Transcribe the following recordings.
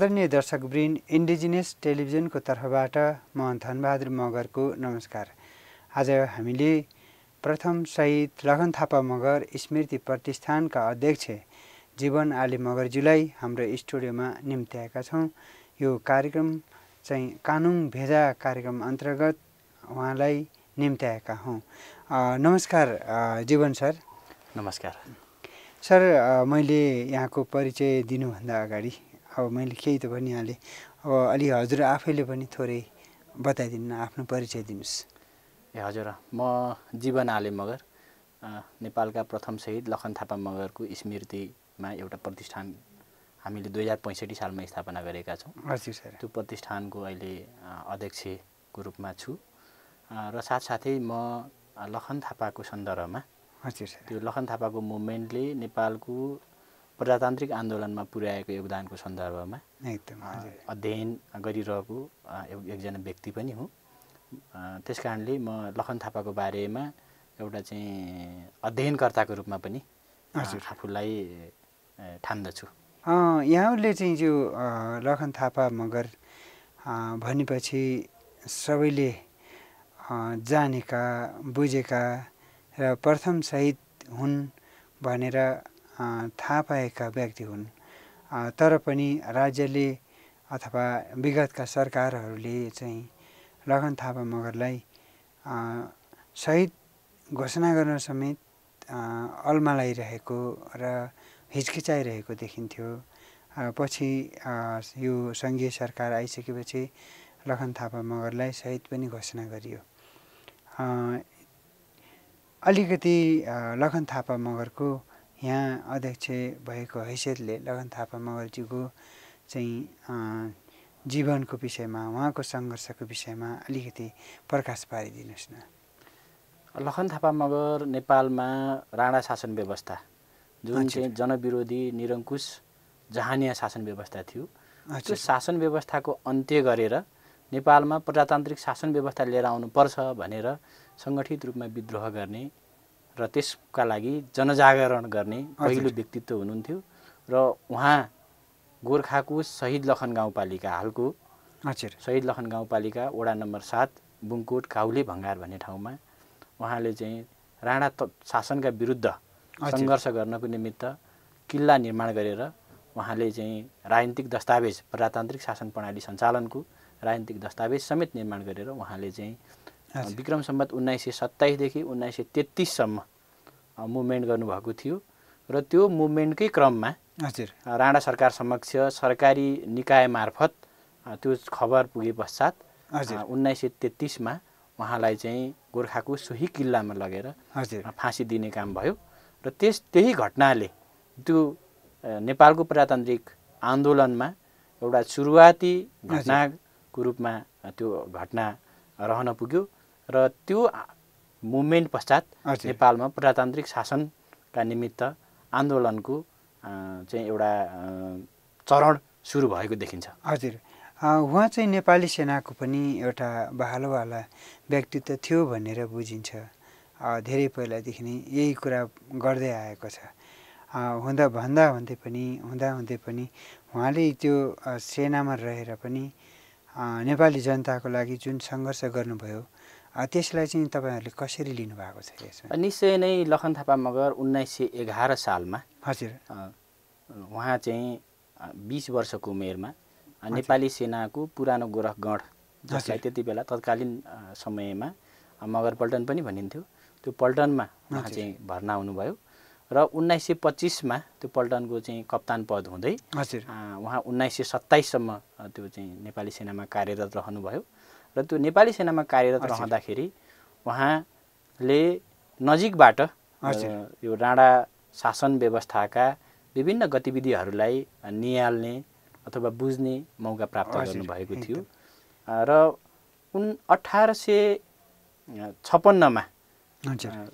आदरणीय दर्शकवृन्द इन्डिजिनियस टेलिभिजनको तर्फबाट म धनबहादुर मगरको नमस्कार। आज हामीले प्रथम शहीद लखन थापा मगर स्मृति प्रतिष्ठानका अध्यक्ष जीवन आली मगरज्यूलाई हाम्रो स्टुडियोमा निम्त्याएका छौँ। यो कार्यक्रम चाहिँ कानुन भेजा कार्यक्रम अन्तर्गत उहाँलाई निम्त्याएका हौँ। नमस्कार जीवन सर। नमस्कार। सर मैले यहाँको परिचय दिनुभन्दा अगाडि अब मैले केही त भनिहालेँ। अब अलि हजुर आफैले पनि थोरै बताइदिनु आफ्नो परिचय दिनुहोस्। ए हजुर। म जीवन आले मगर नेपालका प्रथम शहीद लखन थापा मगरको स्मृतिमा एउटा प्रतिष्ठान हामीले दुई हजार पैँसठी सालमा स्थापना गरेका छौँ। हजुर सर। त्यो प्रतिष्ठानको अहिले अध्यक्षको रूपमा छु। र साथसाथै म लखन थापाको सन्दर्भमा हजुर सर। त्यो लखन थापाको मुभमेन्टले नेपालको प्रजातान्त्रिक आन्दोलनमा पुर्याएको योगदानको सन्दर्भमा एकदम अध्ययन गरिरहेको एकजना व्यक्ति पनि हुँ। त्यस कारणले म लखन थापाको बारेमा एउटा चाहिँ अध्ययनकर्ताको रूपमा पनि आफूलाई ठान्दछु। यहाँले चाहिँ जो लखन थापा मगर भनेपछि सबैले जानेका बुझेका र प्रथम शहीद हुन् भनेर थाहा पाएका व्यक्ति हुन्। तर पनि राज्यले अथवा विगतका सरकारहरूले चाहिँ लखन थापा मगरलाई शहीद घोषणा गर्न समेत अल्मलाइरहेको र हिचकिचाइरहेको देखिन्थ्यो। पछि यो सङ्घीय सरकार आइसकेपछि लखन थापा मगरलाई शहीद पनि घोषणा गरियो। अलिकति लखन थापा मगरको यहाँ अध्यक्ष भएको हैसियतले लगन थापा मगरजीको चाहिँ जीवनको विषयमा उहाँको सङ्घर्षको विषयमा अलिकति प्रकाश पारिदिनुहोस् न। लखन थापा मगर नेपालमा राणा शासन व्यवस्था। जुन चाहिँ जनविरोधी निरङ्कुश जहानिया शासन व्यवस्था थियो त्यो शासन व्यवस्थाको अन्त्य गरेर नेपालमा प्रजातान्त्रिक शासन व्यवस्था लिएर आउनुपर्छ भनेर सङ्गठित रूपमा विद्रोह गर्ने र त्यसका लागि जनजागरण गर्ने पहिलो व्यक्तित्व हुनुहुन्थ्यो र उहाँ गोर्खाको शहीद लखन गाउँपालिका हालको हजुर। शहीद लखन गाउँपालिका वडा नम्बर सात बुङकोट काउले भङ्गार भन्ने ठाउँमा उहाँले चाहिँ राणा शासनका विरुद्ध सङ्घर्ष गर्नको निमित्त किल्ला निर्माण गरेर उहाँले चाहिँ राजनीतिक दस्तावेज प्रजातान्त्रिक शासन प्रणाली सञ्चालनको राजनीतिक दस्तावेज समेत निर्माण गरेर उहाँले चाहिँ विक्रम सम्बत उन्नाइस सय सत्ताइसदेखि उन्नाइस सय तेत्तिससम्म मुभमेन्ट गर्नुभएको थियो र त्यो मुभमेन्टकै क्रममा हजुर। राणा सरकार समक्ष सरकारी निकाय मार्फत त्यो खबर पुगे पश्चात उन्नाइस सय तेत्तिसमा उहाँलाई चाहिँ गोर्खाको सोही किल्लामा लगेर हजुर। फाँसी दिने काम भयो र त्यस त्यही घटनाले त्यो नेपालको प्रजातान्त्रिक आन्दोलनमा एउटा सुरुवाती घटनाको रूपमा त्यो घटना रहन पुग्यो। र त्यो मुभमेन्ट पश्चात नेपालमा प्रजातान्त्रिक शासनका निमित्त आन्दोलनको चाहिँ एउटा चरण सुरु भएको देखिन्छ। हजुर। उहाँ चाहिँ नेपाली सेनाको पनि एउटा भालोवाला व्यक्तित्व थियो भनेर बुझिन्छ। धेरै पहिलादेखि नै यही कुरा गर्दै आएको छ। हुँदा भन्दा हुँदै पनि हुँदा हुँदै पनि उहाँले त्यो सेनामा रहेर पनि नेपाली जनताको लागि जुन सङ्घर्ष गर्नुभयो त्यसलाई चाहिँ तपाईँहरूले कसरी लिनुभएको छ यसमा? निश्चय नै लखन थापा मगर उन्नाइस सय एघार सालमा हजुर। उहाँ चाहिँ बिस वर्षको उमेरमा नेपाली सेनाको पुरानो गोरखगढ जसलाई त्यति बेला तत्कालीन समयमा मगर पल्टन पनि भनिन्थ्यो। त्यो पल्टनमा उहाँ चाहिँ भर्ना हुनुभयो र उन्नाइस सय पच्चिसमा त्यो पल्टनको चाहिँ कप्तान पद हुँदै उहाँ उन्नाइस सय सत्ताइससम्म त्यो चाहिँ नेपाली सेनामा कार्यरत रहनुभयो। र त्यो नेपाली सेनामा कार्यरत रहँदाखेरि उहाँले नजिकबाट यो राणा शासन व्यवस्थाका विभिन्न गतिविधिहरूलाई निहाल्ने अथवा बुझ्ने मौका प्राप्त गर्नुभएको थियो। र उन अठार सय छप्पन्नमा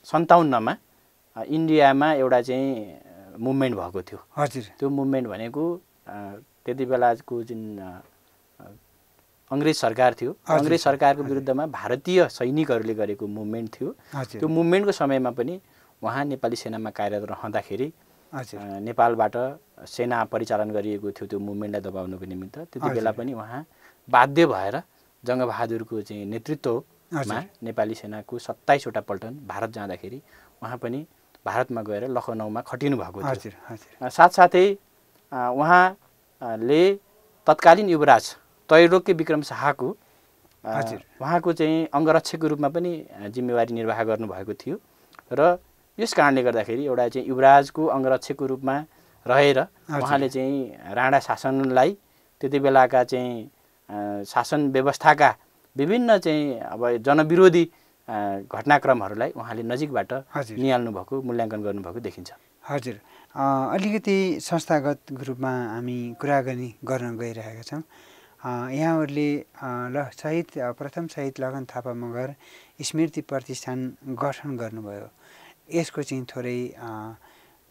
सन्ताउन्नमा इन्डियामा एउटा चाहिँ मुभमेन्ट भएको थियो। हजुर। त्यो मुभमेन्ट भनेको त्यति बेलाको जुन अङ्ग्रेज सरकार थियो। अङ्ग्रेज सरकारको विरुद्धमा भारतीय सैनिकहरूले गरेको मुभमेन्ट थियो। त्यो मुभमेन्टको समयमा पनि उहाँ नेपाली सेनामा कार्यरत रहँदाखेरि नेपालबाट सेना परिचालन गरिएको थियो त्यो मुभमेन्टलाई दबाउनुको निमित्त। त्यति बेला। पनि उहाँ बाध्य भएर जङ्गबहादुरको चाहिँ नेतृत्वमा। नेपाली सेनाको सत्ताइसवटा पल्टन भारत जाँदाखेरि उहाँ पनि भारतमा गएर लखनऊमा खटिनु भएको थियो। साथसाथै उहाँले तत्कालीन युवराज त्रैलोक्य विक्रम शाहको हजुर। उहाँको चाहिँ अङ्गरक्षकको रूपमा पनि जिम्मेवारी निर्वाह गर्नुभएको थियो र यस कारणले गर्दाखेरि एउटा चाहिँ युवराजको अङ्गरक्षकको रूपमा रहेर। उहाँले चाहिँ राणा शासनलाई त्यति बेलाका चाहिँ शासन व्यवस्थाका विभिन्न चाहिँ अब जनविरोधी घटनाक्रमहरूलाई उहाँले नजिकबाट। निहाल्नु भएको मूल्याङ्कन गर्नुभएको देखिन्छ हजुर अलिकति संस्थागत रूपमा हामी कुराकानी गर्न गइरहेका छौँ यहाँहरूले ल अ, प्रथम शहीद लगन थापा मगर स्मृति प्रतिष्ठान गठन गर्नुभयो। यसको चाहिँ थोरै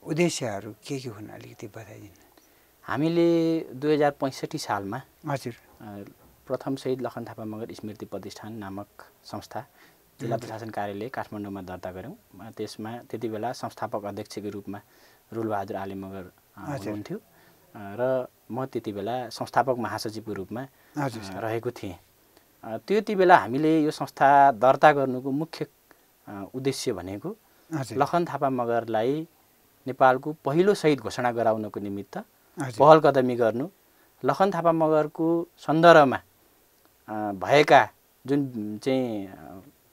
उद्देश्यहरू के के हुन् अलिकति बताइदिनु? हामीले दुई हजार पैँसठी सालमा हजुर। प्रथम शहीद लखन थापा मगर स्मृति प्रतिष्ठान नामक संस्था जिल्ला प्रशासन कार्यालय काठमाडौँमा दर्ता गऱ्यौँ। त्यसमा त्यति बेला संस्थापक अध्यक्षको रूपमा रुलबहादुर आले मगर। हुनुहुन्थ्यो। र म त्यति बेला संस्थापक महासचिवको रूपमा रहेको थिएँ। त्यति बेला हामीले यो संस्था दर्ता गर्नुको मुख्य उद्देश्य भनेको लखन थापा मगरलाई नेपालको पहिलो शहीद घोषणा गराउनको निमित्त पहल कदमी गर्नु। लखन थापा मगरको सन्दर्भमा भएका जुन चाहिँ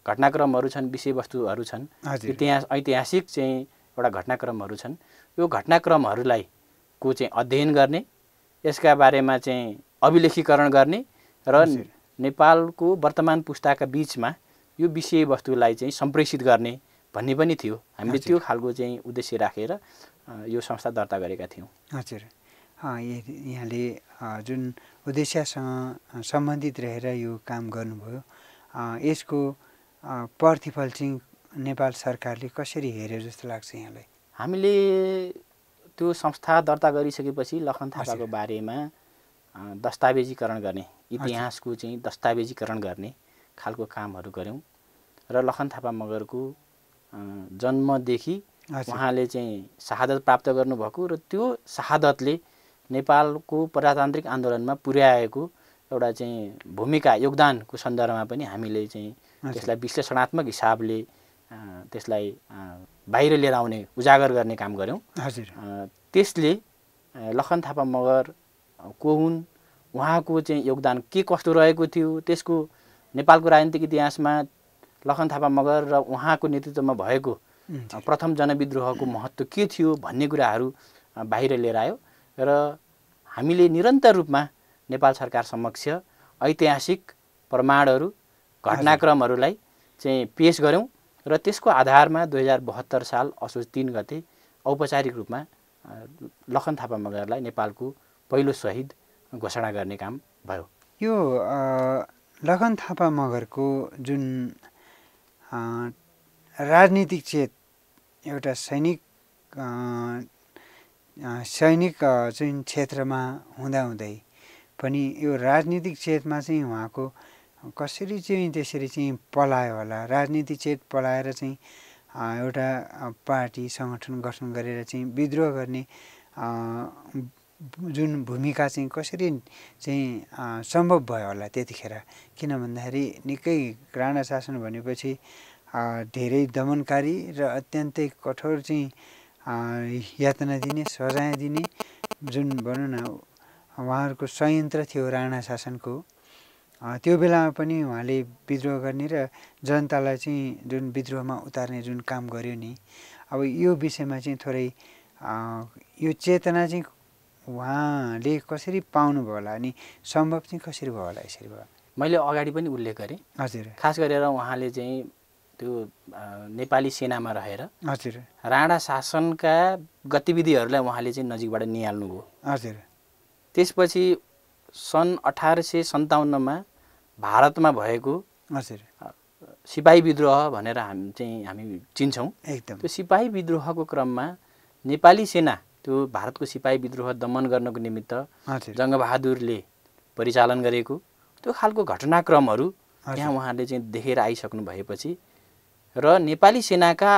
घटनाक्रमहरू छन् विषयवस्तुहरू छन् इतिहास ऐतिहासिक चाहिँ एउटा घटनाक्रमहरू छन् यो घटनाक्रमहरूलाई को चाहिँ अध्ययन गर्ने यसका बारेमा चाहिँ अभिलेखीकरण गर्ने र। नेपालको वर्तमान पुस्ताका बिचमा यो विषयवस्तुलाई चाहिँ सम्प्रेषित गर्ने भन्ने पनि थियो हामीले। त्यो खालको चाहिँ उद्देश्य राखेर अ, यो संस्था दर्ता गरेका थियौँ हजुर यहाँले जुन उद्देश्यसँग सम्बन्धित रहेर यो काम गर्नुभयो यसको प्रतिफल चाहिँ नेपाल सरकारले कसरी हेऱ्यो जस्तो लाग्छ यहाँलाई हामीले त्यो संस्था दर्ता गरिसकेपछि लखन थापाको। बारेमा दस्तावेजीकरण गर्ने इतिहासको चाहिँ दस्तावेजीकरण गर्ने खालको कामहरू गऱ्यौँ र लखन थापा मगरको जन्मदेखि उहाँले चाहिँ शहादत प्राप्त गर्नुभएको र त्यो शहादतले नेपालको प्रजातान्त्रिक आन्दोलनमा पुर्याएको एउटा चाहिँ भूमिका योगदानको सन्दर्भमा पनि हामीले चाहिँ। त्यसलाई विश्लेषणात्मक हिसाबले त्यसलाई बाहिर लिएर आउने उजागर गर्ने काम गऱ्यौँ। हजुर। त्यसले लखन थापा मगर को हुन् उहाँको चाहिँ योगदान के कस्तो रहेको थियो त्यसको नेपालको राजनीतिक इतिहासमा लखन थापा मगर र उहाँको नेतृत्वमा भएको प्रथम जनविद्रोहको महत्त्व के थियो भन्ने कुराहरू बाहिर लिएर आयो र हामीले निरन्तर रूपमा नेपाल सरकार समक्ष ऐतिहासिक प्रमाणहरू घटनाक्रमहरूलाई चाहिँ पेस गऱ्यौँ। र त्यसको आधारमा दुई हजार बहत्तर साल असोज तिन गते औपचारिक रूपमा लखन थापा मगरलाई नेपालको पहिलो शहीद घोषणा गर्ने काम भयो। यो लखन थापा मगरको जुन राजनीतिक चेत एउटा सैनिक सैनिक जुन क्षेत्रमा हुँदाहुँदै पनि यो राजनीतिक चेतमा चाहिँ उहाँको कसरी चाहिँ त्यसरी चाहिँ पलायो होला? राजनीतिक चेत पलाएर चाहिँ एउटा पार्टी सङ्गठन गठन गरेर चाहिँ विद्रोह गर्ने जुन भूमिका चाहिँ कसरी चाहिँ सम्भव भयो होला त्यतिखेर? किन भन्दाखेरि निकै राणा शासन भनेपछि धेरै दमनकारी र अत्यन्तै कठोर चाहिँ यातना दिने सजाय दिने जुन भनौँ न उहाँहरूको संयन्त्र थियो राणा शासनको। त्यो बेलामा पनि उहाँले विद्रोह गर्ने र जनतालाई चाहिँ जुन विद्रोहमा उतार्ने जुन काम गर्यो नि अब यो विषयमा चाहिँ थोरै यो चेतना चाहिँ उहाँले कसरी पाउनुभयो होला अनि सम्भव चाहिँ कसरी भयो होला यसरी भयो? मैले अगाडि पनि उल्लेख गरेँ। हजुर। खास गरेर उहाँले चाहिँ त्यो नेपाली सेनामा रहेर हजुर। राणा शासनका गतिविधिहरूलाई उहाँले चाहिँ नजिकबाट निहाल्नुभयो। हजुर। त्यसपछि सन् अठार सय सन्ताउन्नमा भारतमा भएको हजुर। सिपाही विद्रोह भनेर हामी चाहिँ हामी चिन्छौँ। एकदम। त्यो सिपाही विद्रोहको क्रममा नेपाली सेना त्यो भारतको सिपाही विद्रोह दमन गर्नको निमित्त जङ्गबहादुरले परिचालन गरेको त्यो खालको घटनाक्रमहरू हजुर। यहाँ उहाँले चाहिँ देखेर आइसक्नु भएपछि र नेपाली सेनाका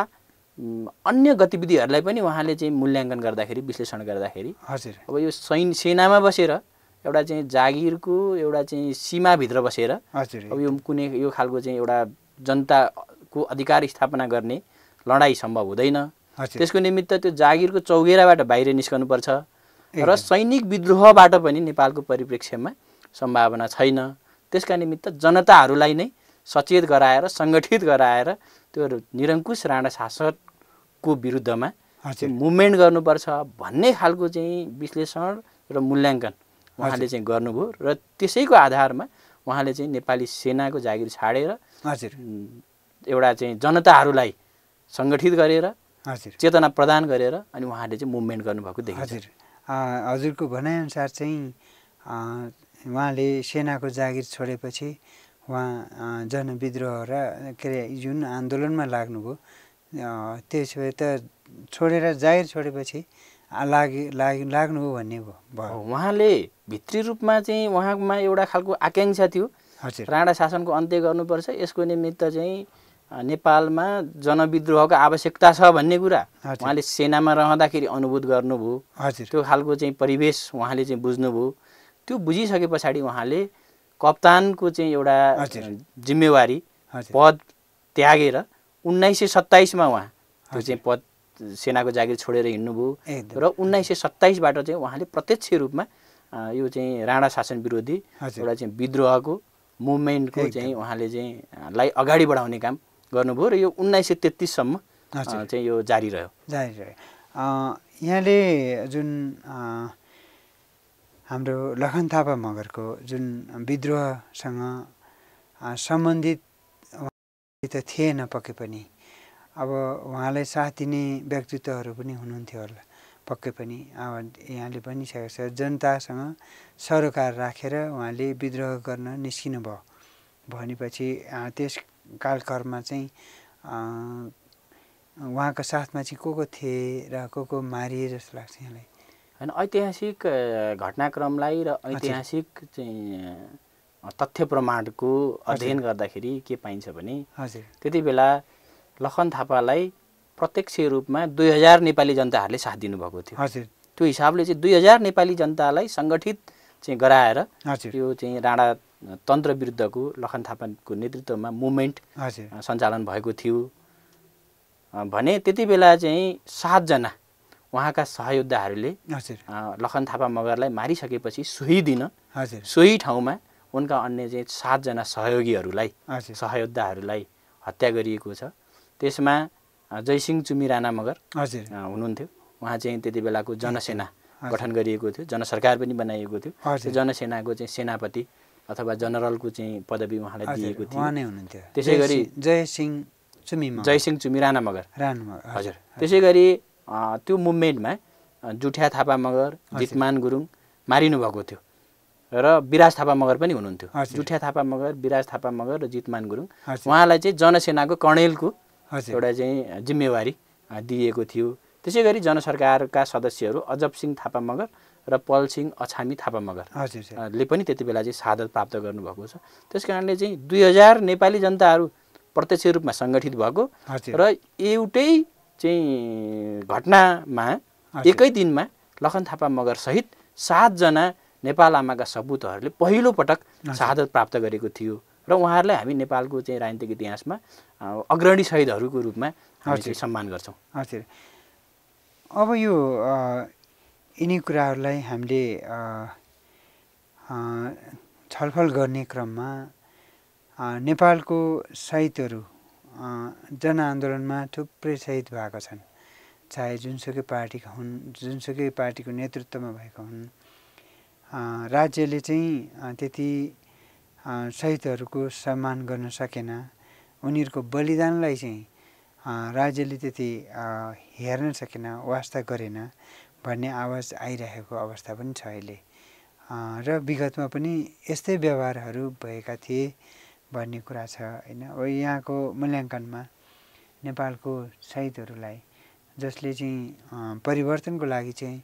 अन्य गतिविधिहरूलाई पनि उहाँले चाहिँ मूल्याङ्कन गर्दाखेरि विश्लेषण गर्दाखेरि हजुर। अब यो सैन सेनामा बसेर एउटा चाहिँ जागिरको एउटा चाहिँ सीमाभित्र बसेर अब यो कुनै यो खालको चाहिँ एउटा जनताको अधिकार स्थापना गर्ने लडाइँ सम्भव हुँदैन। त्यसको निमित्त त्यो जागिरको चौघेराबाट बाहिर निस्कनुपर्छ र सैनिक विद्रोहबाट पनि नेपालको परिप्रेक्ष्यमा सम्भावना छैन। त्यसका निमित्त जनताहरूलाई नै सचेत गराएर सङ्गठित गराएर त्यो निरङ्कुश राणा शासकको विरुद्धमा मुभमेन्ट गर्नुपर्छ भन्ने खालको चाहिँ विश्लेषण र मूल्याङ्कन उहाँले चाहिँ गर्नुभयो र त्यसैको आधारमा उहाँले चाहिँ नेपाली सेनाको जागिर छाडेर हजुर। एउटा चाहिँ जनताहरूलाई सङ्गठित गरेर हजुर। चेतना प्रदान गरेर अनि उहाँले चाहिँ मुभमेन्ट गर्नुभएको देखिन्छ। हजुर। हजुरको भनाइअनुसार चाहिँ उहाँले सेनाको जागिर छोडेपछि उहाँ जनविद्रोह र के अरे जुन आन्दोलनमा लाग्नुभयो त्यसो भए त छोडेर जागिर छोडेपछि लागि लागि लाग्नुभयो भन्ने भयो। उहाँले भित्री रूपमा चाहिँ उहाँमा एउटा खालको आकाङ्क्षा थियो। राणा शासनको अन्त्य गर्नुपर्छ। यसको निमित्त चाहिँ नेपालमा जनविद्रोहको आवश्यकता छ भन्ने कुरा। उहाँले सेनामा रहँदाखेरि अनुभूत गर्नुभयो। हजुर। त्यो खालको चाहिँ परिवेश उहाँले चाहिँ बुझ्नुभयो। त्यो बुझिसके पछाडि उहाँले कप्तानको चाहिँ एउटा जिम्मेवारी पद त्यागेर उन्नाइस सय सत्ताइसमा उहाँ त्यो चाहिँ पद सेनाको जागिर छोडेर हिँड्नुभयो। र उन्नाइस सय सत्ताइसबाट चाहिँ उहाँले प्रत्यक्ष रूपमा यो चाहिँ राणा शासन विरोधी। एउटा चाहिँ विद्रोहको मुभमेन्टको। चाहिँ उहाँले चाहिँ लाई अगाडि बढाउने काम गर्नुभयो र यो उन्नाइस सय तेत्तिससम्म। चाहिँ यो जारी रह्यो जारी रह्यो यहाँले जुन हाम्रो लखन थापा मगरको जुन विद्रोहसँग सम्बन्धित त थिएन पक्कै पनि अब उहाँलाई साथ दिने व्यक्तित्वहरू पनि हुनुहुन्थ्यो होला पक्कै पनि अब यहाँले भनिसकेको छ। जनतासँग सरोकार राखेर उहाँले विद्रोह गर्न निस्किनु भयो। भनेपछि त्यस कालकर्ममा चाहिँ उहाँको साथमा चाहिँ को को थिए र को को मारिए जस्तो लाग्छ यहाँलाई? होइन ऐतिहासिक घटनाक्रमलाई र ऐतिहासिक चाहिँ तथ्य प्रमाणको अध्ययन गर्दाखेरि के पाइन्छ भने हजुर। त्यति बेला लखन थापालाई प्रत्यक्ष रूपमा दुई हजार नेपाली जनताहरूले साथ दिनुभएको थियो। हजुर। त्यो हिसाबले चाहिँ दुई हजार नेपाली जनतालाई सङ्गठित चाहिँ गराएर हजुर। यो चाहिँ राणा तन्त्र विरुद्धको लखन थापाको नेतृत्वमा मुभमेन्ट सञ्चालन भएको थियो। भने त्यति बेला चाहिँ सातजना उहाँका सहयोद्धाहरूले लखन थापा मगरलाई मारिसकेपछि सोही दिन सोही ठाउँमा उनका अन्य चाहिँ सातजना सहयोगीहरूलाई सहयोद्धाहरूलाई हत्या गरिएको छ। त्यसमा जयसिंह चुमी राणा मगर हजुर। हुनुहुन्थ्यो। उहाँ चाहिँ त्यति बेलाको जनसेना। गठन गरिएको थियो। जनसरकार पनि बनाइएको थियो। त्यो जनसेनाको चाहिँ सेनापति अथवा जनरलको चाहिँ पदवी उहाँलाई दिएको थियो। नै हुनुहुन्थ्यो। त्यसै गरी- जय सिंह चुमीमा जयसिंह चुमी राणा मगर। हजुर। त्यसै गरी त्यो मुभमेन्टमा जुठिया थापा मगर जितमान गुरुङ मारिनु भएको थियो। र विराज थापा मगर पनि हुनुहुन्थ्यो। जुठिया थापा मगर विराज थापा मगर र जितमान गुरुङ। उहाँलाई चाहिँ जनसेनाको कर्णेलको एउटा चाहिँ जिम्मेवारी दिएको थियो। त्यसै गरी जनसरकारका सदस्यहरू अजब सिंह थापा मगर र पल सिंह अछामी थापा मगर ले पनि त्यति बेला चाहिँ शहादत प्राप्त गर्नुभएको छ। त्यस कारणले चाहिँ दुई हजार नेपाली जनताहरू प्रत्यक्ष रूपमा सङ्गठित भएको र एउटै चाहिँ घटनामा। एकै दिनमा लखन थापा मगर सहित सातजना नेपाल आमाका सपुतहरूले पहिलो पटक। शहादत प्राप्त गरेको थियो। र उहाँहरूलाई हामी नेपालको चाहिँ राजनीतिक इतिहासमा अग्रणी शहीदहरूको रूपमा सम्मान गर्छौँ। हजुर। अब यो यिनी कुराहरूलाई हामीले छलफल गर्ने क्रममा नेपालको शहीदहरू जनआन्दोलनमा थुप्रै शहीद भएका छन्। चाहे जुनसुकै पार्टीका हुन् जुनसुकै पार्टीको नेतृत्वमा भएका हुन्। राज्यले चाहिँ त्यति शहीदहरूको सम्मान गर्न सकेन। उनीहरूको बलिदानलाई चाहिँ राज्यले त्यति हेर्न सकेन वास्ता गरेन भन्ने आवाज आइरहेको अवस्था पनि छ अहिले। र विगतमा पनि यस्तै व्यवहारहरू भएका थिए भन्ने कुरा छ होइन? अब यहाँको मूल्याङ्कनमा नेपालको शहीदहरूलाई जसले चाहिँ परिवर्तनको लागि चाहिँ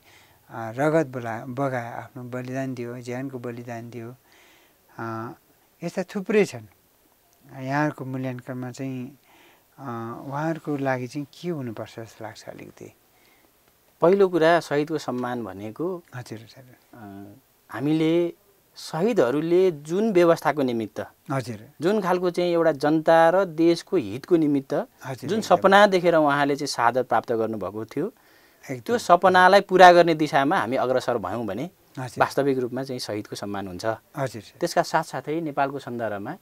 रगत बोला बगाए आफ्नो बलिदान दियो ज्यानको बलिदान दियो यस्ता थुप्रै छन् यहाँहरूको मूल्याङ्कनमा चाहिँ उहाँहरूको लागि चाहिँ के हुनुपर्छ जस्तो लाग्छ अलिकति पहिलो कुरा शहीदको सम्मान भनेको हजुर अ, हामीले शहीदहरूले जुन व्यवस्थाको निमित्त हजुर जुन खालको चाहिँ एउटा जनता र देशको हितको निमित्त हजुर जुन। सपना देखेर उहाँले चाहिँ शहादत प्राप्त गर्नुभएको थियो। त्यो सपनालाई पुरा गर्ने दिशामा हामी अग्रसर भयौँ भने हजुर वास्तविक रूपमा चाहिँ शहीदको सम्मान हुन्छ। हजुर त्यसका साथसाथै नेपालको सन्दर्भमा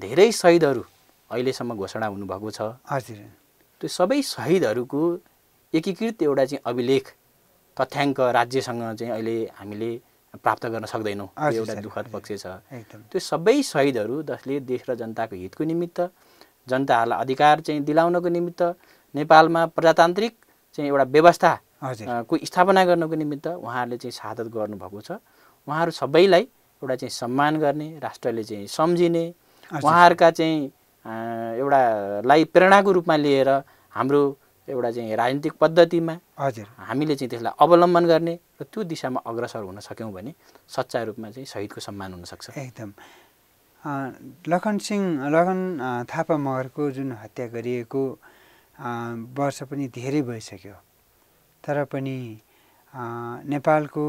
धेरै शहीदहरू अहिलेसम्म घोषणा हुनुभएको छ। हजुर। त्यो सबै शहीदहरूको एकीकृत एउटा चाहिँ अभिलेख तथ्याङ्क राज्यसँग चाहिँ अहिले हामीले प्राप्त गर्न सक्दैनौँ। एउटा दुःखद। पक्ष छ। त्यो सबै शहीदहरू जसले देश र जनताको हितको निमित्त जनताहरूलाई अधिकार चाहिँ दिलाउनको निमित्त नेपालमा प्रजातान्त्रिक चाहिँ एउटा व्यवस्था को स्थापना गर्नको निमित्त उहाँहरूले चाहिँ शहादत गर्नुभएको छ। उहाँहरू सबैलाई एउटा चाहिँ सम्मान गर्ने राष्ट्रले चाहिँ सम्झिने। उहाँहरूका चाहिँ अ, एउटालाई प्रेरणाको रूपमा लिएर हाम्रो एउटा चाहिँ राजनीतिक पद्धतिमा हजुर। हामीले चाहिँ त्यसलाई अवलम्बन गर्ने र त्यो दिशामा अग्रसर हुन सक्यौँ भने सच्चा रूपमा चाहिँ शहीदको सम्मान हुनसक्छ। एकदम। लखन सिंह लखन थापा मगरको जुन हत्या गरिएको वर्ष पनि धेरै भइसक्यो। तर पनि नेपालको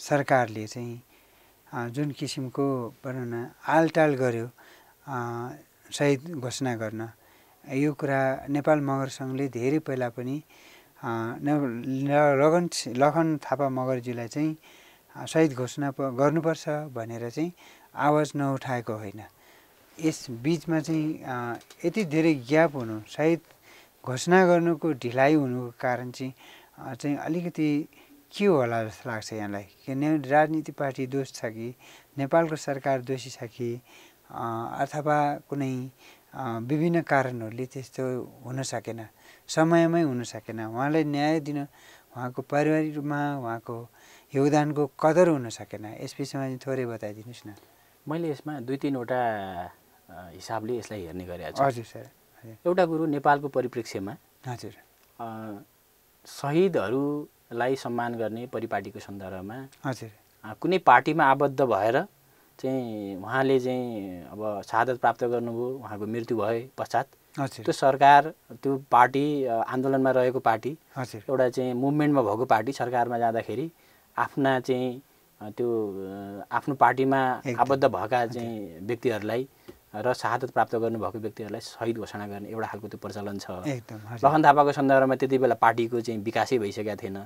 सरकारले चाहिँ जुन किसिमको भनौँ न आलटाल गर्यो शहीद घोषणा गर्न यो कुरा नेपाल मगर सङ्घले धेरै पहिला पनि लगन लखन थापा मगरजीलाई चाहिँ अ, शहीद घोषणा गर्नुपर्छ भनेर चाहिँ आवाज नउठाएको होइन। यस बिचमा चाहिँ यति धेरै ग्याप हुनु सायद घोषणा गर्नुको ढिलाइ हुनुको कारण चाहिँ चाहिँ अलिकति के होला जस्तो लाग्छ यहाँलाई? कि ने राजनीति पार्टी दोष छ कि? नेपालको सरकार दोषी छ कि? अथवा कुनै विभिन्न कारणहरूले त्यस्तो हुन सकेन? समयमै हुन सकेन? उहाँलाई न्याय दिन उहाँको पारिवारिक रूपमा उहाँको योगदानको कदर हुन सकेन? यस विषयमा थोरै बताइदिनुहोस् न। मैले यसमा दुई तिनवटा हिसाबले यसलाई हेर्ने गरेको छु। हजुर सर एउटा कुरो नेपालको परिप्रेक्ष्यमा। हजुर। शहीदहरूलाई सम्मान गर्ने परिपाटीको सन्दर्भमा हजुर। कुनै पार्टीमा आबद्ध भएर चाहिँ उहाँले चाहिँ अब शहादत प्राप्त गर्नुभयो उहाँको मृत्यु भए पश्चात। त्यो सरकार त्यो पार्टी आन्दोलनमा रहेको पार्टी हजुर। एउटा चाहिँ मुभमेन्टमा भएको पार्टी सरकारमा जाँदाखेरि आफ्ना चाहिँ त्यो आफ्नो पार्टीमा। आबद्ध भएका चाहिँ व्यक्तिहरूलाई र शहादत प्राप्त गर्नुभएको व्यक्तिहरूलाई शहीद घोषणा गर्ने एउटा खालको त्यो प्रचलन छ। लखन थापाको सन्दर्भमा त्यति बेला पार्टीको चाहिँ विकासै भइसकेका थिएन।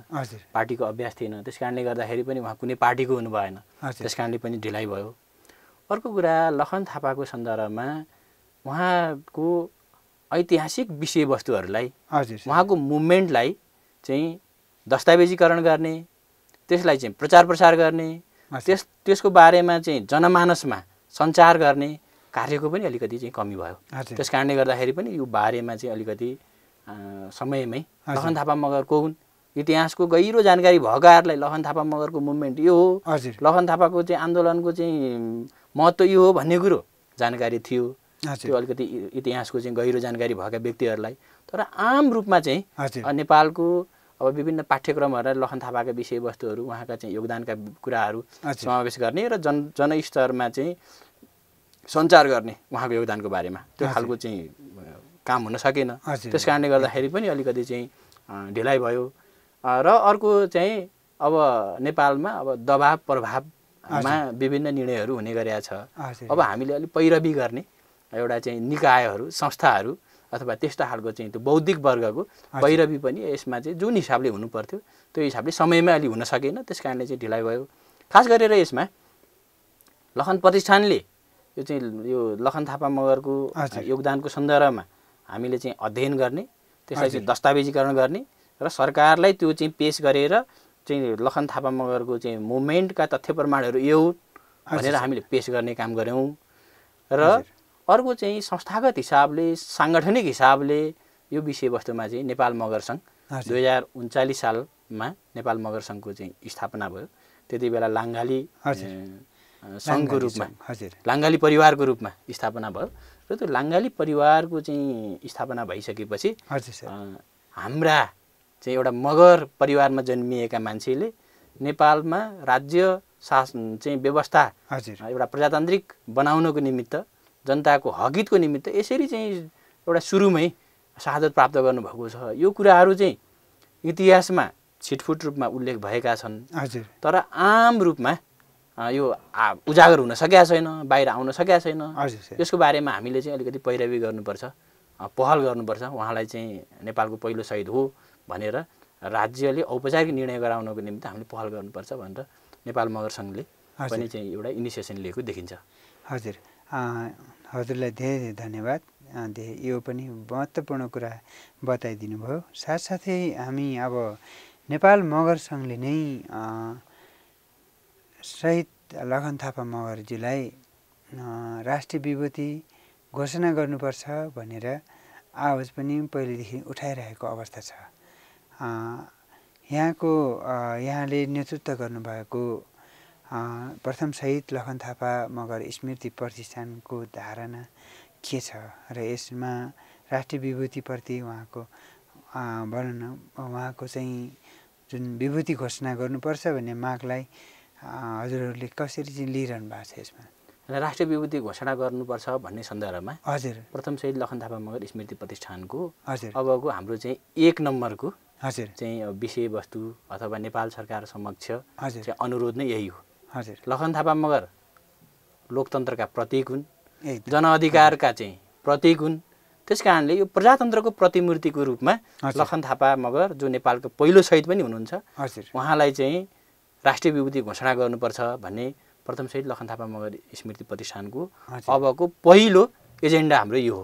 पार्टीको अभ्यास थिएन। त्यस कारणले गर्दाखेरि पनि उहाँ कुनै पार्टीको हुनु भएन। त्यस कारणले पनि ढिलाइ भयो। अर्को कुरा लखन थापाको सन्दर्भमा उहाँको ऐतिहासिक विषयवस्तुहरूलाई। उहाँको मुभमेन्टलाई चाहिँ दस्तावेजीकरण गर्ने त्यसलाई चाहिँ प्रचार प्रसार गर्ने। त्यस त्यसको बारेमा चाहिँ जनमानसमा सञ्चार गर्ने कार्यको पनि अलिकति चाहिँ कमी भयो। त्यस कारणले गर्दाखेरि पनि यो बारेमा चाहिँ अलिकति समयमै। लखन थापा मगर को हुन्। इतिहासको गहिरो जानकारी भएकाहरूलाई लखन थापा मगरको मुभमेन्ट यो हो। लखन थापाको चाहिँ आन्दोलनको चाहिँ महत्त्व यो हो भन्ने कुरो जानकारी थियो। त्यो अलिकति इतिहासको चाहिँ गहिरो जानकारी भएका व्यक्तिहरूलाई। तर आम रूपमा चाहिँ नेपालको अब विभिन्न पाठ्यक्रमहरूलाई लखन थापाका विषयवस्तुहरू उहाँका चाहिँ योगदानका कुराहरू। समावेश गर्ने र जन जनस्तरमा चाहिँ सञ्चार गर्ने उहाँको योगदानको बारेमा। त्यो। खालको चाहिँ काम हुन सकेन। त्यस कारणले गर्दाखेरि पनि अलिकति चाहिँ ढिलाइ भयो। र अर्को चाहिँ अब नेपालमा अब दबाव प्रभावमा विभिन्न निर्णयहरू हुने गरेका छ। अब हामीले अलिक पैरवी गर्ने एउटा चाहिँ निकायहरू संस्थाहरू अथवा त्यस्तो खालको चाहिँ त्यो बौद्धिक वर्गको पैरवी पनि यसमा चाहिँ जुन हिसाबले हुनु पर्थ्यो त्यो हिसाबले समयमै अलि हुन सकेन। त्यस कारणले चाहिँ ढिलाइ भयो। खास गरेर यसमा लखन प्रतिष्ठानले यो चाहिँ यो लखन थापा मगरको। योगदानको सन्दर्भमा हामीले चाहिँ अध्ययन गर्ने त्यसलाई चाहिँ दस्तावेजीकरण गर्ने र सरकारलाई त्यो चाहिँ पेस गरेर चाहिँ लखन थापा मगरको चाहिँ मुभमेन्टका तथ्य प्रमाणहरू यो भनेर हामीले पेस गर्ने काम गऱ्यौँ। र अर्को चाहिँ संस्थागत हिसाबले साङ्गठनिक हिसाबले यो विषयवस्तुमा चाहिँ नेपाल मगर सङ्घ। दुई हजार उन्चालिस सालमा नेपाल मगर सङ्घको चाहिँ स्थापना भयो। त्यति बेला लाङ्गाली सङ्घको रूपमा। हजुर। लाङ्गाली परिवारको रूपमा स्थापना भयो। र त्यो लाङ्गाली परिवारको चाहिँ स्थापना भइसकेपछि हाम्रा चाहिँ एउटा मगर परिवारमा जन्मिएका मान्छेले नेपालमा राज्य शासन चाहिँ व्यवस्था हजुर। एउटा प्रजातान्त्रिक बनाउनको निमित्त जनताको हकितको निमित्त यसरी चाहिँ एउटा सुरुमै शहादत प्राप्त गर्नुभएको छ। यो कुराहरू चाहिँ इतिहासमा छिटफुट रूपमा उल्लेख भएका छन्। हजुर। तर आम रूपमा यो आ- उजागर हुन सकेका छैन बाहिर आउन सकेका छैन। यसको बारेमा हामीले चाहिँ अलिकति पैरवी गर्नुपर्छ पहल गर्नुपर्छ। उहाँलाई चाहिँ नेपालको पहिलो शहीद हो भनेर राज्यले औपचारिक निर्णय गराउनको निम्ति हामीले पहल गर्नुपर्छ भनेर नेपाल मगर सङ्घले। पनि चाहिँ एउटा इनिसिएसन लिएको देखिन्छ। हजुर। हजुरलाई धेरै धेरै धन्यवाद। अ, धे- यो पनि महत्त्वपूर्ण कुरा बताइदिनु भयो साथसाथै हामी अब नेपाल मगर सङ्घले नै शहीद लखन थापा मगरजीलाई राष्ट्रिय विभूति घोषणा गर्नुपर्छ भनेर आवाज पनि पहिलेदेखि उठाइरहेको अवस्था छ। यहाँको यहाँले नेतृत्व गर्नुभएको प्रथम शहीद लखन थापा मगर स्मृति प्रतिष्ठानको धारणा के छ र यसमा राष्ट्रिय विभूतिप्रति उहाँको अ, भनौँ न उहाँको चाहिँ जुन विभूति घोषणा गर्नुपर्छ भन्ने मागलाई हजुरहरूले कसरी चाहिँ लिइरहनु भएको छ यसमा? राष्ट्रिय विभूति घोषणा गर्नुपर्छ भन्ने सन्दर्भमा हजुर। प्रथम शहीद लखन थापा मगर स्मृति प्रतिष्ठानको हजुर। अबको हाम्रो चाहिँ एक नम्बरको हजुर। चाहिँ विषयवस्तु अथवा नेपाल सरकार समक्ष हजुर। चाहिँ अनुरोध नै यही हो। हजुर। लखन थापा मगर लोकतन्त्रका प्रतीक हुन् एकदम जनअधिकारका चाहिँ प्रतीक हुन्। त्यस कारणले यो प्रजातन्त्रको प्रतिमूर्तिको रूपमा। लखन थापा मगर जो नेपालको पहिलो शहीद पनि हुनुहुन्छ हजुर। उहाँलाई चाहिँ राष्ट्रिय विभूति घोषणा गर्नुपर्छ भन्ने प्रथम शहीद लखन थापा मगर स्मृति प्रतिष्ठानको। अबको पहिलो एजेन्डा हाम्रो यो हो।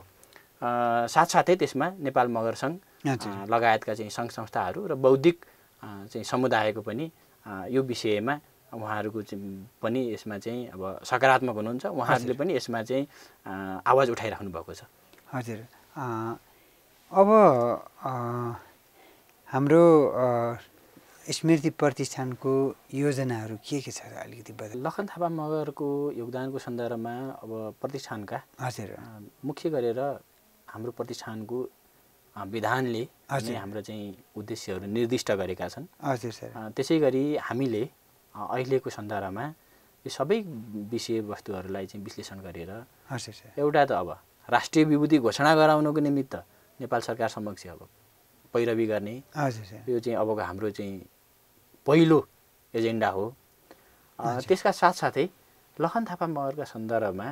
साथसाथै त्यसमा नेपाल मगर सङ्घ लगायतका चाहिँ सङ्घ संस्थाहरू र बौद्धिक चाहिँ समुदायको पनि यो विषयमा उहाँहरूको पनि यसमा चाहिँ अब सकारात्मक हुनुहुन्छ। उहाँहरूले पनि यसमा चाहिँ आवाज उठाइराख्नु भएको छ। हजुर। अब हाम्रो स्मृति प्रतिष्ठानको योजनाहरू के के छ अलिकति बता लखन थापा मगरको योगदानको सन्दर्भमा अब प्रतिष्ठानका हजुर। मुख्य गरेर हाम्रो प्रतिष्ठानको विधानले हाम्रो चाहिँ उद्देश्यहरू निर्दिष्ट गरेका छन्। हजुर सर। त्यसै गरी हामीले अहिलेको सन्दर्भमा यो सबै विषयवस्तुहरूलाई चाहिँ विश्लेषण गरेर हजुर सर। एउटा त अब राष्ट्रिय विभूति घोषणा गराउनको निमित्त नेपाल सरकार समक्ष अब पैरवी गर्ने हजुर यो चाहिँ अबको हाम्रो चाहिँ पहिलो एजेन्डा हो। त्यसका साथसाथै लखन थापा मगरका सन्दर्भमा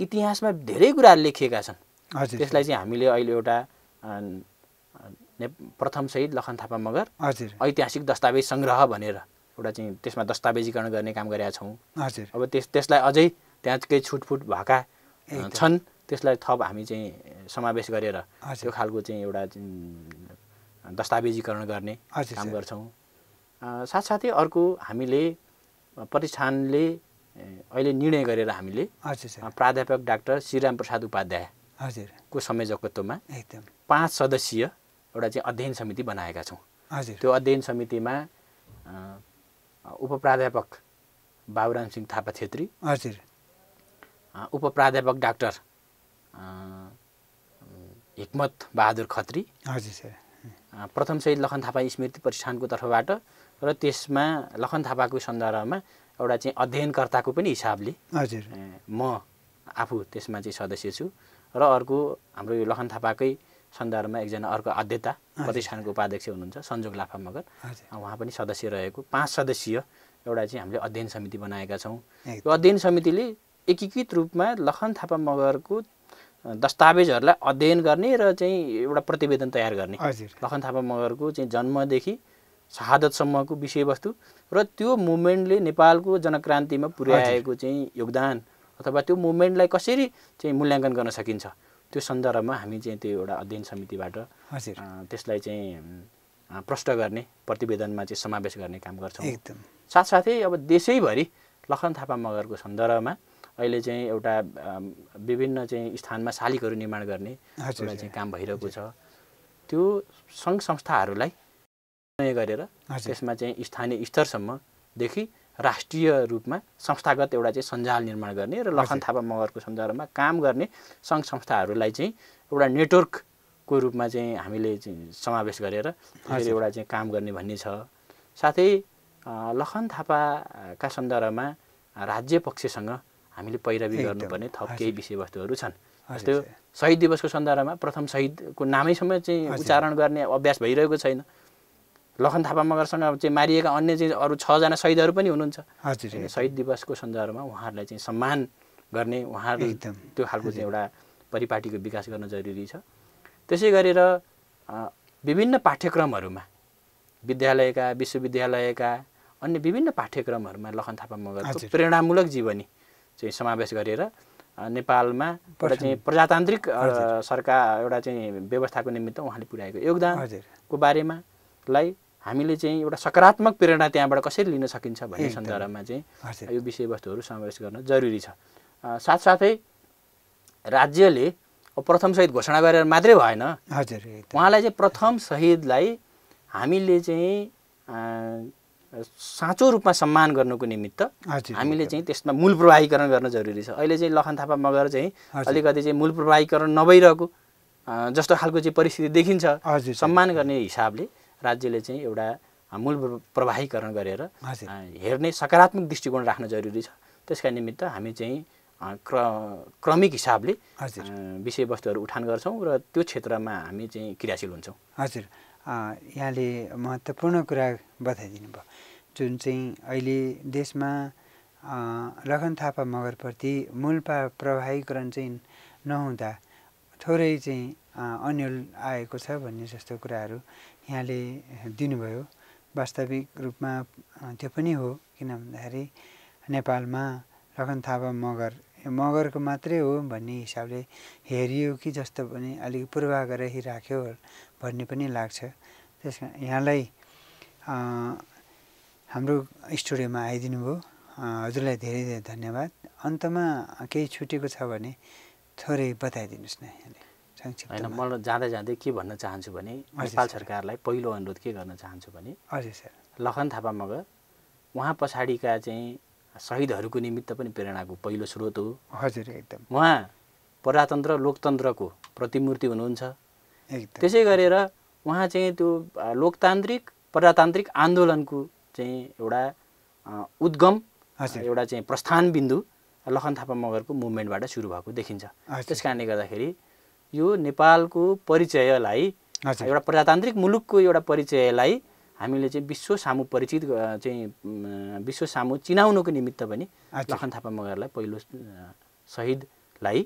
इतिहासमा धेरै कुराहरू लेखिएका छन्। त्यसलाई चाहिँ हामीले अहिले एउटा प्रथम शहीद लखन थापा मगर हजुर। ऐतिहासिक दस्तावेज सङ्ग्रह भनेर एउटा चाहिँ त्यसमा दस्तावेजीकरण गर्ने काम गरेका छौँ। हजुर। अब त्यस त्यसलाई अझै त्यहाँ केही छुटफुट भएका। छन्। त्यसलाई थप हामी चाहिँ समावेश गरेर। त्यो खालको चाहिँ एउटा दस्तावेजीकरण गर्ने काम। गर्छौँ। साथसाथै अर्को हामीले प्रतिष्ठानले अहिले निर्णय गरेर हामीले प्राध्यापक डाक्टर श्रीराम प्रसाद उपाध्यायको हजुर। संयोजकत्वमा एकदम। पाँच सदस्यीय एउटा चाहिँ अध्ययन समिति बनाएका छौँ। हजुर। त्यो अध्ययन समितिमा उपप्राध्यापक बाबुराम सिंह थापा छेत्री हजुर। उपप्राध्यापक डाक्टर हिक्मत बहादुर खत्री हजुर सर। प्रथम शहीद लखन थापा स्मृति प्रतिष्ठानको तर्फबाट र त्यसमा लखन थापाको सन्दर्भमा एउटा चाहिँ अध्ययनकर्ताको पनि हिसाबले हजुर। म आफू त्यसमा चाहिँ सदस्य छु र अर्को हाम्रो यो लखन थापाकै सन्दर्भमा एकजना अर्को अध्येता प्रतिष्ठानको उपाध्यक्ष हुनुहुन्छ सञ्जोग लाफा मगर उहाँ पनि सदस्य रहेको। पाँच सदस्यीय एउटा चाहिँ हामीले अध्ययन समिति बनाएका छौँ। यो अध्ययन समितिले एकीकृत रूपमा लखन थापा मगरको दस्तावेजहरूलाई अध्ययन गर्ने र चाहिँ एउटा प्रतिवेदन तयार गर्ने। लखन थापा मगरको चाहिँ जन्मदेखि शहादतसम्मको विषयवस्तु र त्यो मुभमेन्टले नेपालको जनक्रान्तिमा पुर्याएको चाहिँ योगदान अथवा त्यो मुभमेन्टलाई कसरी चाहिँ मूल्याङ्कन गर्न सकिन्छ त्यो सन्दर्भमा हामी चाहिँ त्यो एउटा अध्ययन समितिबाट त्यसलाई चाहिँ प्रष्ट गर्ने प्रतिवेदनमा चाहिँ समावेश गर्ने काम गर्छौँ। एकदम। साथसाथै अब देशैभरि लखन थापा मगरको सन्दर्भमा अहिले चाहिँ एउटा विभिन्न चाहिँ स्थानमा शालिगहरू निर्माण गर्ने एउटा चाहिँ काम भइरहेको छ। त्यो सङ्घ संस्थाहरूलाई निर्णय गरेर। त्यसमा चाहिँ स्थानीय स्तरसम्मदेखि राष्ट्रिय रूपमा संस्थागत एउटा चाहिँ सञ्जाल निर्माण गर्ने र लखन थापा मगरको सन्दर्भमा काम गर्ने सङ्घ संस्थाहरूलाई चाहिँ एउटा नेटवर्कको रूपमा चाहिँ हामीले चाहिँ समावेश गरेर एउटा चाहिँ काम गर्ने भन्ने छ। साथै लखन थापाका सन्दर्भमा राज्य पक्षसँग हामीले पैरवी गर्नुपर्ने थप। केही विषयवस्तुहरू छन् जस्तो। शहीद दिवसको सन्दर्भमा प्रथम शहीदको नामैसम्म चाहिँ। उच्चारण गर्ने अभ्यास भइरहेको छैन लखन थापा मगरसँग चाहिँ मारिएका अन्य चाहिँ अरू छजना शहीदहरू पनि हुनुहुन्छ शहीद दिवसको सन्दर्भमा उहाँहरूलाई चाहिँ सम्मान गर्ने उहाँहरू त्यो खालको चाहिँ एउटा परिपाटीको विकास गर्न जरुरी छ त्यसै गरेर विभिन्न पाठ्यक्रमहरूमा विद्यालयका विश्वविद्यालयका अन्य विभिन्न पाठ्यक्रमहरूमा लखन थापा मगरको। प्रेरणामूलक जीवनी चाहिँ समावेश गरेर नेपालमा एउटा चाहिँ प्रजातान्त्रिक सरकार एउटा चाहिँ व्यवस्थाको निमित्त उहाँले पुर्याएको योगदानको बारेमा लाई हामीले चाहिँ एउटा सकारात्मक प्रेरणा त्यहाँबाट कसरी लिन सकिन्छ भन्ने। सन्दर्भमा चाहिँ यो विषयवस्तुहरू समावेश गर्न जरुरी छ। साथसाथै राज्यले प्रथम शहीद घोषणा गरेर मात्रै भएन। हजुर उहाँलाई चाहिँ प्रथम शहीदलाई हामीले चाहिँ साँचो रूपमा सम्मान गर्नुको निमित्त हामीले चाहिँ त्यसमा मूल प्रवाहीकरण गर्न जरुरी छ। अहिले चाहिँ लखन थापा मगर चाहिँ। अलिकति चाहिँ मूल प्रवाहीकरण नभइरहेको जस्तो खालको चाहिँ परिस्थिति देखिन्छ। सम्मान गर्ने हिसाबले राज्यले चाहिँ एउटा मूल प्र- प्रवाहीकरण गरेर हेर्ने सकारात्मक दृष्टिकोण राख्न जरुरी छ। त्यसका निमित्त हामी चाहिँ क्र क्रमिक हिसाबले विषयवस्तुहरू उठान गर्छौँ र त्यो क्षेत्रमा हामी चाहिँ क्रियाशील हुन्छौँ। हजुर यहाँले महत्त्वपूर्ण कुरा बताइदिनु भयो जुन चाहिँ अहिले देशमा लखन थापा मगरप्रति मूल पा प्रवाहीकरण चाहिँ नहुँदा थोरै चाहिँ अ, अन्यल आएको छ भन्ने जस्तो कुराहरू यहाँले दिनुभयो। वास्तविक रूपमा त्यो पनि हो किन भन्दाखेरि नेपालमा लखन थापा मगर मगरको मात्रै हो भन्ने हिसाबले हेरियो कि जस्तो पनि अलिक पूर्वाग्रही राख्यो भन्ने पनि लाग्छ। त्यस कारण यहाँलाई हाम्रो स्टुडियोमा आइदिनु भयो हजुरलाई धेरै धेरै धन्यवाद। अन्तमा केही छुटेको छ भने थोरै बताइदिनुहोस् न यहाँले। होइन म जाँदै जाँदै के भन्न चाहन्छु भने नेपाल सर। सरकारलाई पहिलो अनुरोध के गर्न चाहन्छु भने हजुर सर। लखन थापा मगर उहाँ पछाडिका चाहिँ शहीदहरूको निमित्त पनि प्रेरणाको पहिलो स्रोत हो हजुर एकदम उहाँ प्रजातन्त्र लोकतन्त्रको प्रतिमूर्ति हुनुहुन्छ एकदम त्यसै गरेर उहाँ चाहिँ त्यो लोकतान्त्रिक प्रजातान्त्रिक आन्दोलनको चाहिँ एउटा उद्गम। एउटा चाहिँ प्रस्थान बिन्दु लखन थापा मगरको मुभमेन्टबाट सुरु भएको देखिन्छ। त्यस कारणले गर्दाखेरि यो नेपालको परिचयलाई। एउटा प्रजातान्त्रिक मुलुकको एउटा परिचयलाई हामीले चाहिँ विश्व सामु परिचित चाहिँ विश्व सामु चिनाउनुको निमित्त पनि। लखन थापा मगरलाई पहिलो अ, शहीदलाई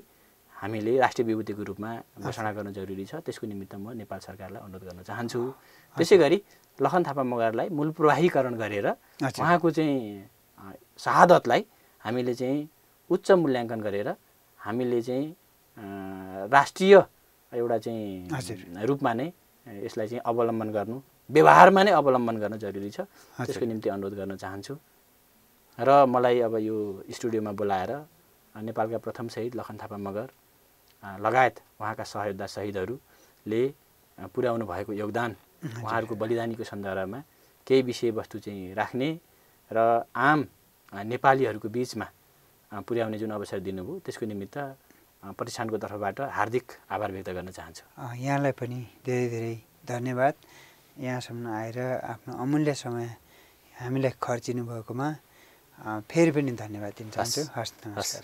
हामीले राष्ट्रिय विभूतिको रूपमा घोषणा गर्न जरुरी छ त्यसको निमित्त म नेपाल सरकारलाई अनुरोध गर्न चाहन्छु त्यसै गरी लखन थापा मगरलाई मूल प्रवाहीकरण गरेर। उहाँको चाहिँ शहादतलाई हामीले चाहिँ उच्च मूल्याङ्कन गरेर हामीले चाहिँ राष्ट्रिय एउटा चाहिँ। रूपमा नै यसलाई चाहिँ अवलम्बन गर्नु व्यवहारमा नै अवलम्बन गर्न जरुरी छ। त्यसको निम्ति अनुरोध गर्न चाहन्छु। र मलाई अब यो स्टुडियोमा बोलाएर नेपालका प्रथम शहीद लखन थापा मगर लगायत उहाँका सहयोद्धा शहीदहरूले पुर्याउनु भएको योगदान उहाँहरूको बलिदानीको सन्दर्भमा केही विषयवस्तु चाहिँ राख्ने र आम नेपालीहरूको बिचमा पुर्याउने जुन अवसर दिनुभयो त्यसको निमित्त प्रतिष्ठानको तर्फबाट हार्दिक आभार व्यक्त गर्न चाहन्छु। यहाँलाई पनि धेरै धेरै धन्यवाद। यहाँसम्म आएर आफ्नो अमूल्य समय हामीलाई खर्चिनु भएकोमा फेरि पनि धन्यवाद दिन चाहन्छु। हस्। नमस्कार।